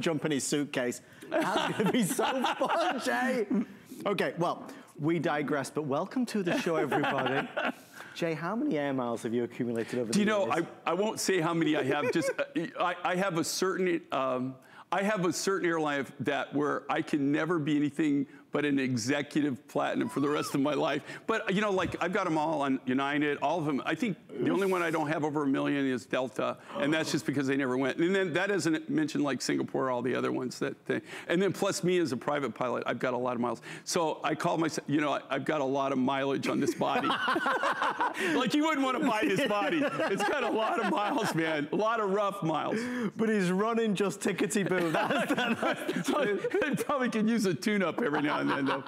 jump in his suitcase. That's going to be so fun, Jay. Okay, well, we digress, but welcome to the show, everybody. Jay, how many air miles have you accumulated over Do the you know, years? I, I won't say how many I have, just, uh, I, I have a certain, um, I have a certain airline that where I can never be anything but an executive platinum for the rest of my life. But you know, like I've got them all on United, all of them. I think the only one I don't have over a million is Delta, and that's just because they never went. And then that doesn't mention like Singapore, all the other ones that they, and then plus me as a private pilot, I've got a lot of miles. So I call myself, you know, I've got a lot of mileage on this body. like you wouldn't want to buy this body. It's got a lot of miles, man. A lot of rough miles. but he's running just tickety boo. That's, that's, So I probably could use a tune-up every now and then, though.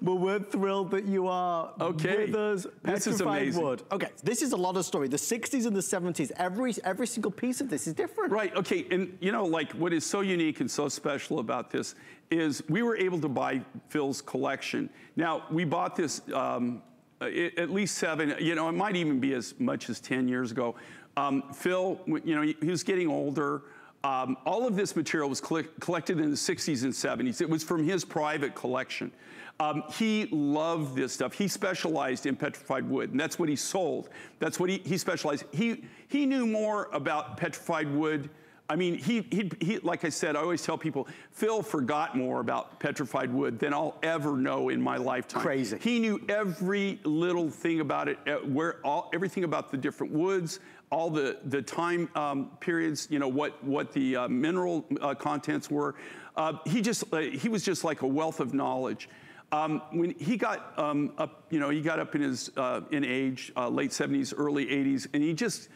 Well, we're thrilled that you are Okay. with us. This is amazing. Wood. Okay, this is a lot of story. The 60s and the 70s, every, every single piece of this is different. Right, okay, and you know, like what is so unique and so special about this is we were able to buy Phil's collection. Now, we bought this um, at least seven, you know, it might even be as much as 10 years ago. Um, Phil, you know, he, he was getting older. Um, all of this material was collected in the 60s and 70s. It was from his private collection. Um, he loved this stuff. He specialized in petrified wood, and that's what he sold. That's what he, he specialized. He, he knew more about petrified wood. I mean, he, he, he, like I said, I always tell people, Phil forgot more about petrified wood than I'll ever know in my lifetime. Crazy. He knew every little thing about it, uh, where all, everything about the different woods, all the, the time um, periods, you know, what, what the uh, mineral uh, contents were. Uh, he just, uh, he was just like a wealth of knowledge. Um, when he got um, up, you know, he got up in his uh, in age, uh, late 70s, early 80s, and he just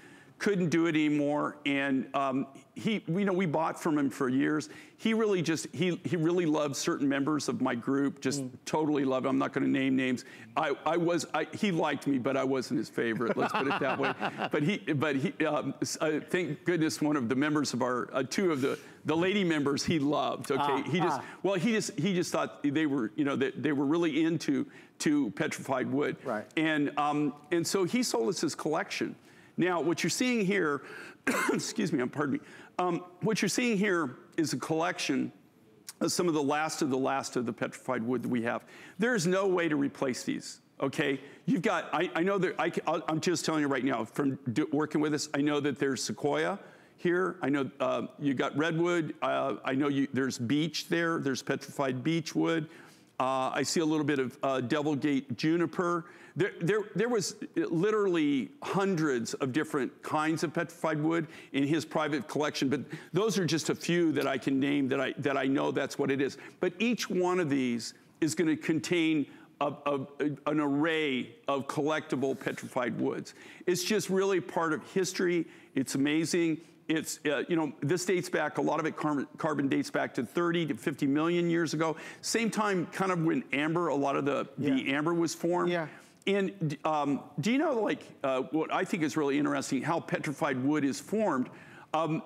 couldn't do it anymore. And um, he, you know, we bought from him for years. He really just, he, he really loved certain members of my group, just totally loved. I'm not going to name names. I, I was, I, he liked me, but I wasn't his favorite. Let's put it that way. But he, but he, um, uh, thank goodness, one of the members of our, uh, two of the, the lady members he loved. Okay, Ah, he just, ah. well, he just, he just thought they were, you know, that they were really into to petrified wood. Right. And um, and so he sold us his collection. Now, what you're seeing here, excuse me, pardon me. Um, what you're seeing here is a collection of some of the last of the last of the petrified wood that we have. There's no way to replace these. Okay, you've got. I, I know that. I, am just telling you right now from do, working with us. I know that there's sequoia here. I know uh, you got redwood. Uh, I know you, there's beech there. There's petrified beech wood. Uh, I see a little bit of uh, Devilgate juniper. There, there, there was literally hundreds of different kinds of petrified wood in his private collection, but those are just a few that I can name that I, that I know that's what it is. But each one of these is going to contain a, a, an array of collectible petrified woods. It's just really part of history. It's amazing. It's, uh, you know, this dates back, a lot of it carbon, carbon dates back to 30 to 50 million years ago. Same time, kind of when amber, a lot of the, the amber was formed. Yeah. And um, do you know, like, uh, what I think is really interesting, how petrified wood is formed? Um,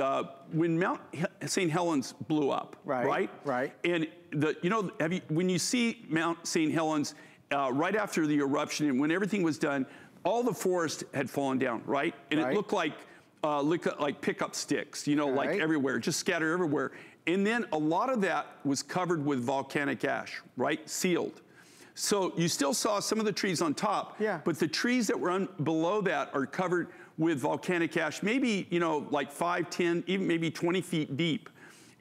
uh, when Mount St. Helens blew up, Right, right? right. And the, you know, have you, when you see Mount St. Helens uh, right after the eruption and when everything was done, all the forest had fallen down, right? And Right. it looked like uh, look, like pickup sticks, you know, like Right. everywhere, just scattered everywhere. And then a lot of that was covered with volcanic ash, right? Sealed. So you still saw some of the trees on top, Yeah. but the trees that were below that are covered with volcanic ash, maybe, you know, like 5, 10, even maybe 20 feet deep.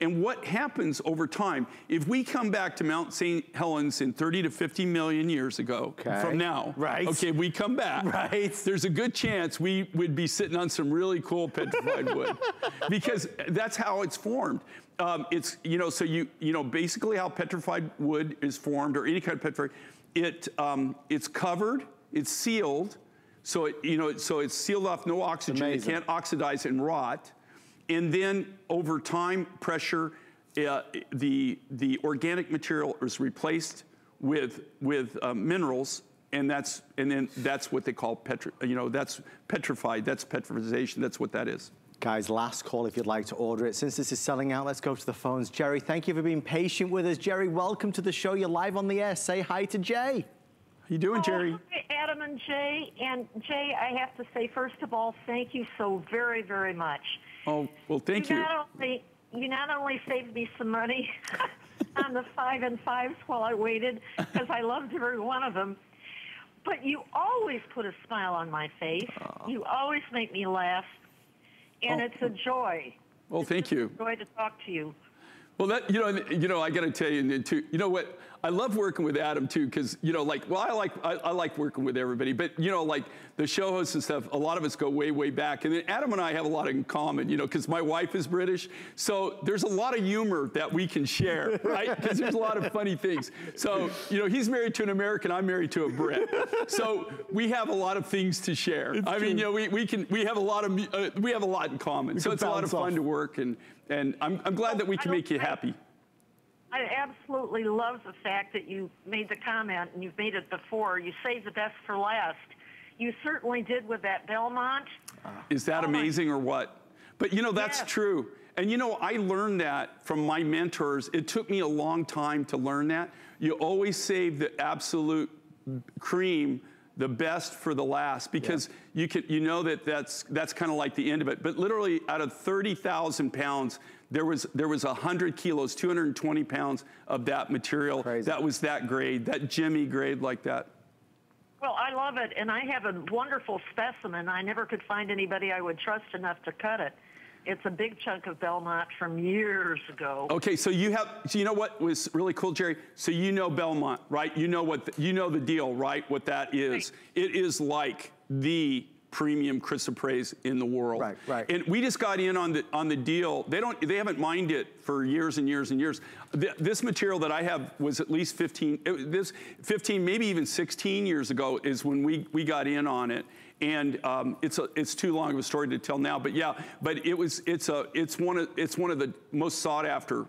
And what happens over time, if we come back to Mount St. Helens in 30 to 50 million years ago Okay. from now, Right. okay, we come back, Right. there's a good chance we would be sitting on some really cool petrified wood because that's how it's formed. Um, it's, you know, so you, you know, basically how petrified wood is formed or any kind of petrified, it, um, it's covered, it's sealed, so it, you know, so it's sealed off, no oxygen, it can't oxidize and rot. And then over time, pressure, uh, the, the organic material is replaced with, with uh, minerals, and that's, and then that's what they call petri, you know, that's petrified, that's petrification, that's what that is. Guys, last call if you'd like to order it. Since this is selling out, let's go to the phones. Jerry, thank you for being patient with us. Jerry, welcome to the show. You're live on the air. Say hi to Jay. How you doing, Oh, Jerry? hi, Adam and Jay. And Jay, I have to say, first of all, thank you so very, very much. Oh, well, thank you. Not only you not only saved me some money on the five and fives while I waited, because I loved every one of them, but you always put a smile on my face. You always make me laugh, and Oh. it's a oh. joy. Well, thank you. Joy to talk to you. Well, that you know, you know, I got to tell you, you know what? I love working with Adam too, because you know, like, well, I like I, I like working with everybody, but you know, like the show hosts and stuff, a lot of us go way, way back, and then Adam and I have a lot in common, you know, because my wife is British, so there's a lot of humor that we can share, right? Because there's a lot of funny things. So you know, he's married to an American, I'm married to a Brit, so we have a lot of things to share. I mean, you know, we, we can we have a lot of uh, we have a lot in common, so it's a lot of bounce fun off. to work, and and I'm I'm glad that we can make you think- happy. I absolutely love the fact that you made the comment, and you've made it before. You save the best for last. You certainly did with that Belmont. Uh, is that Oh amazing or what? But you know, that's Yes. true. And you know, I learned that from my mentors. It took me a long time to learn that. You always save the absolute cream, the best for the last, because you can, you know that that's that's kind of like the end of it. But literally, out of 30,000 pounds, there was there was 100 kilos, 220 pounds of that material Crazy. that was that grade, that gemmy grade like that. Well, I love it, and I have a wonderful specimen. I never could find anybody I would trust enough to cut it. It's a big chunk of Belmont from years ago. Okay, so you have, so you know what was really cool, Jerry? So you know Belmont, right? You know what, the, you know the deal, right? What that is. It is like the premium chrysoprase in the world. Right, right. And we just got in on the on the deal. They don't, they haven't mined it for years and years and years. Th- This material that I have was at least 15, it- this 15, maybe even 16 years ago is when we we got in on it. And um, it's a, it's too long of a story to tell now, but yeah, but it was it's a it's one of it's one of the most sought after